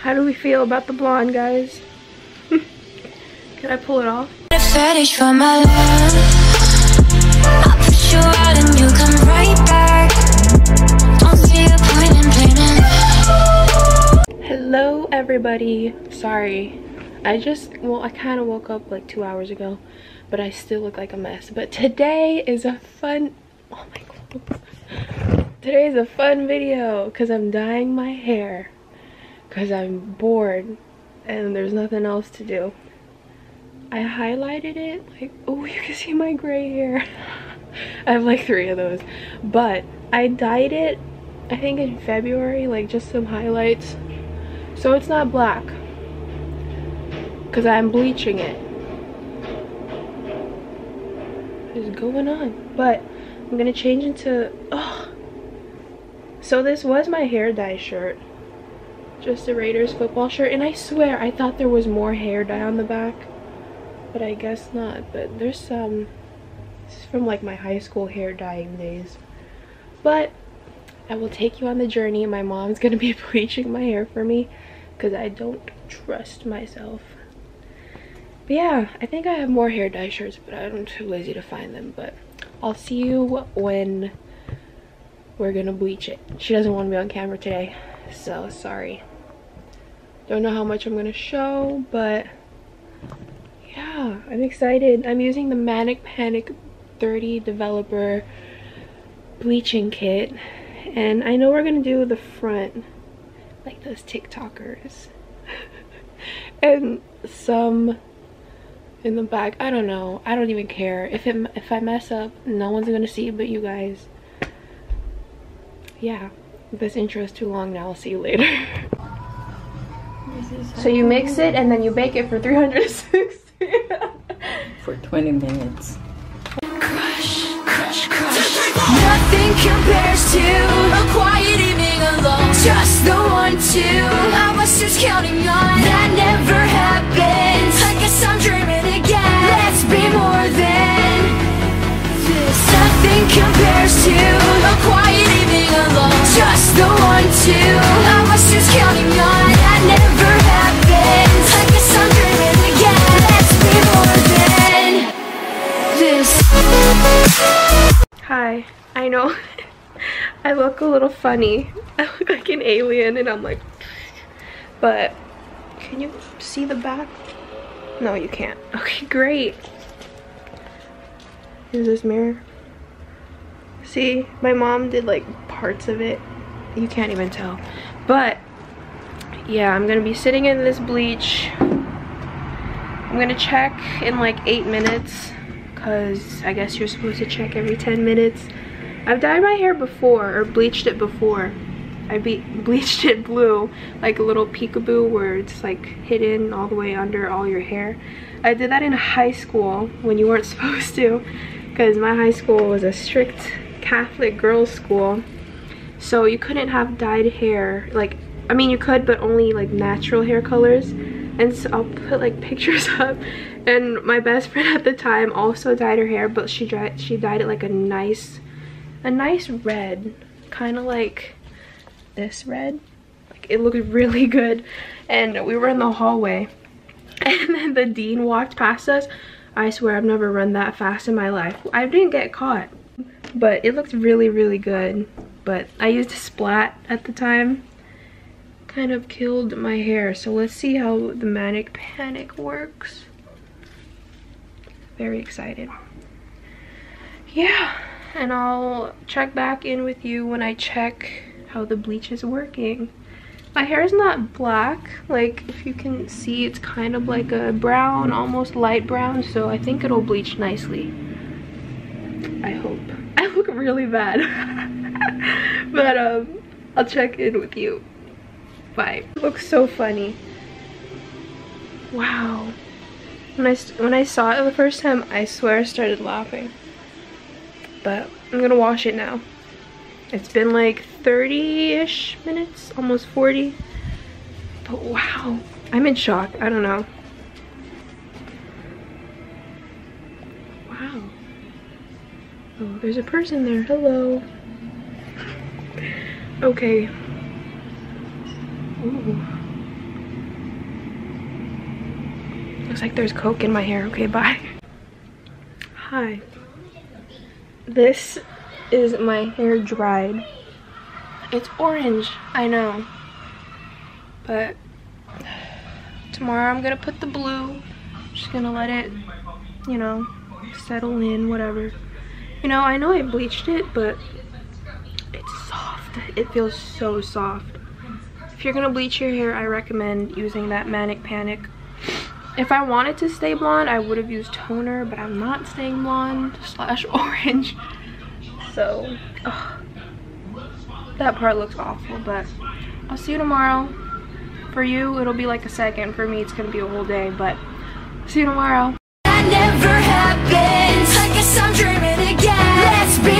How do we feel about the blonde, guys? Can I pull it off? A fetish for my love. I'll push you out and you come right back. Don't see a point in blaming. Hello, everybody. Sorry. I just, well, I kind of woke up like two hours ago, but I still look like a mess. But today is a fun, oh my god. Today is a fun video because I'm dyeing my hair because I'm bored and there's nothing else to do. I highlighted it like oh you can see my gray hair. I have like three of those. But I dyed it I think in February like just some highlights. So it's not black because I'm bleaching it. What is going on. But I'm gonna change into oh so this was my hair dye shirt just a Raiders football shirt and I swear I thought there was more hair dye on the back but I guess not. But there's some, this is from like my high school hair dyeing days. But I will take you on the journey. My mom's gonna be bleaching my hair for me because I don't trust myself. But yeah, I think I have more hair dye shirts, but I'm too lazy to find them. But I'll see you when we're gonna bleach it. She doesn't want to be on camera today, so sorry. Don't know how much I'm gonna show, but yeah i'm excited. I'm using the manic panic 30 developer bleaching kit and i know we're gonna do the front like those tiktokers and some in the back. I don't know. I don't even care. If it if i mess up no one's gonna see but you guys. Yeah this intro is too long now i'll see you later so you mix it and then you bake it for 360 for 20 minutes. Crush, crush, crush. Nothing compares to a quiet evening alone. Just the one, two. I was just counting on Hi, I know I look a little funny. I look like an alien and I'm like, but can you see the back? No, you can't. Okay, great. Here's this mirror. See, my mom did like parts of it. You can't even tell. But yeah, I'm gonna be sitting in this bleach. I'm gonna check in like eight minutes because I guess you're supposed to check every 10 minutes. I've dyed my hair before or bleached it before. I be bleached it blue, like a little peekaboo where it's like hidden all the way under all your hair. I did that in high school when you weren't supposed to because my high school was a strict Catholic girls school. So you couldn't have dyed hair, like, I mean you could, but only like natural hair colors. And so I'll put like pictures up. And my best friend at the time also dyed her hair but she dyed she dyed it like a nice a nice red. Kind of like this red. Like it looked really good. And we were in the hallway. And then the dean walked past us. I swear i've never run that fast in my life. I didn't get caught but it looked really really good. But i used a splat at the time kind of killed my hair. So let's see how the manic panic works. Very excited. Yeah and i'll check back in with you when i check how the bleach is working. My hair is not black. Like if you can see it's kind of like a brown almost light brown. So i think it'll bleach nicely. I hope. I look really bad. But um i'll check in with you bye it looks so funny wow when I, when I saw it the first time, I swear I started laughing. But I'm gonna wash it now. It's been like 30-ish minutes, almost 40. But wow, I'm in shock. I don't know. Wow. Oh, there's a person there. Hello. Okay. Ooh. looks like there's coke in my hair. Okay, bye. Hi. This is my hair dried. It's orange, I know. But tomorrow I'm gonna put the blue. Just gonna let it, you know, settle in, whatever. You know, I know I bleached it, but it's soft. It feels so soft. If you're gonna bleach your hair, I recommend using that Manic Panic. If I wanted to stay blonde, I would have used toner, but I'm not staying blonde slash orange. So, ugh. that part looks awful, but I'll see you tomorrow. For you, it'll be like a second. For me, it's gonna be a whole day, but see you tomorrow. That never happened. I guess I'm dreaming again. Let's be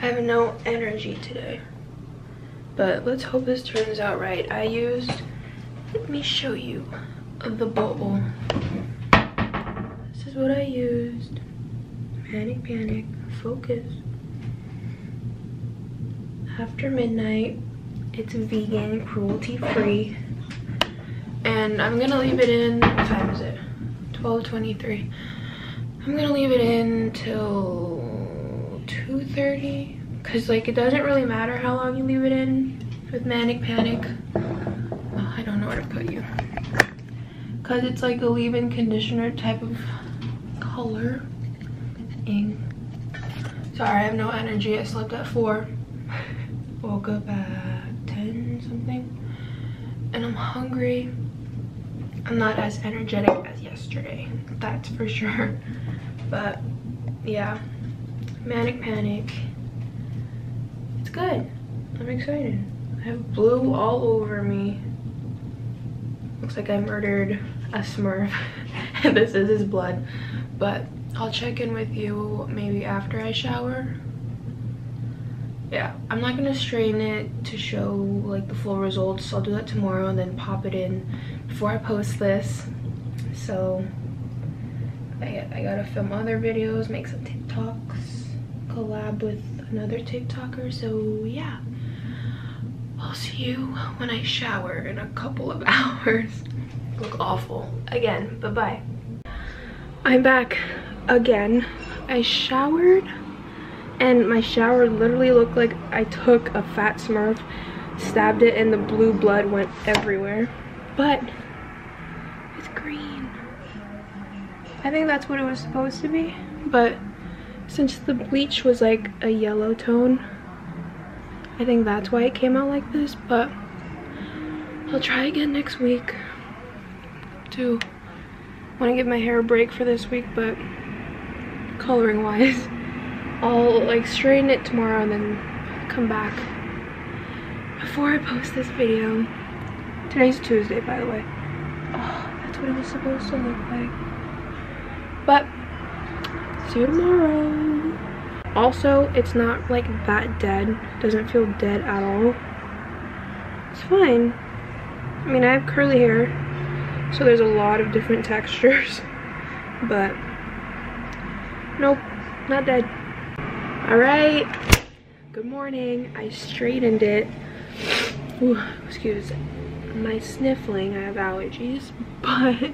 I have no energy today. But let's hope this turns out right. I used. Let me show you the bowl. This is what I used. Panic, panic, focus. After midnight, it's vegan, cruelty free. And I'm gonna leave it in, what time is it? 12.23. I'm gonna leave it in till 2.30. Cause like it doesn't really matter how long you leave it in with Manic Panic. Oh, I don't know where to put you. Cause it's like a leave-in conditioner type of color. Ing. Sorry, I have no energy. I slept at 4. Woke up at 10 something. And I'm hungry. I'm not as energetic as yesterday. That's for sure. But yeah. Manic Panic. It's good. I'm excited. I have blue all over me. Looks like I murdered a smurf. this is his blood. But I'll check in with you maybe after I shower. Yeah, I'm not gonna strain it to show like the full results. So I'll do that tomorrow and then pop it in before I post this. So I, I gotta film other videos, make some TikToks, collab with another TikToker. So yeah, I'll see you when I shower in a couple of hours. Look awful again. Bye bye. I'm back again. I showered and my shower literally looked like I took a fat smurf, stabbed it, and the blue blood went everywhere. But it's green. I think that's what it was supposed to be. But since the bleach was like a yellow tone, I think that's why it came out like this. But I'll try again next week to want to give my hair a break for this week, but coloring wise. I'll like straighten it tomorrow and then come back before I post this video. Today's Tuesday, by the way. Oh, that's what it was supposed to look like. But, see you tomorrow. Also, it's not like that dead. Doesn't feel dead at all. It's fine. I mean, I have curly hair, so there's a lot of different textures. But, nope, not dead. Alright, good morning. I straightened it. Ooh, excuse my sniffling, I have allergies. But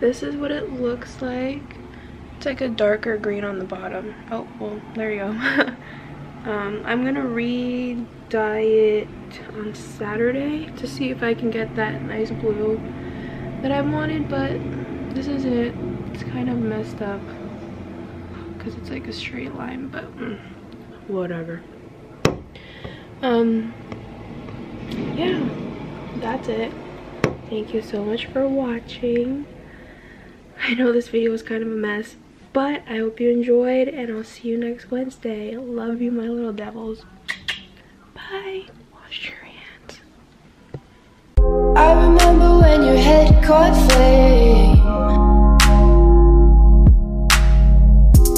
this is what it looks like. It's like a darker green on the bottom. Oh, well, there you go. um, I'm gonna re-dye it on Saturday to see if I can get that nice blue that I wanted, but this is it. It's kind of messed up because it's like a straight line, but mm, whatever. Um, yeah, that's it. Thank you so much for watching. I know this video was kind of a mess, but I hope you enjoyed, and I'll see you next Wednesday. Love you, my little devils. Bye. Wash your hands. I remember when your head caught flame.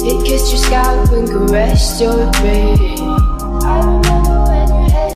It kissed your scalp and caressed your brain.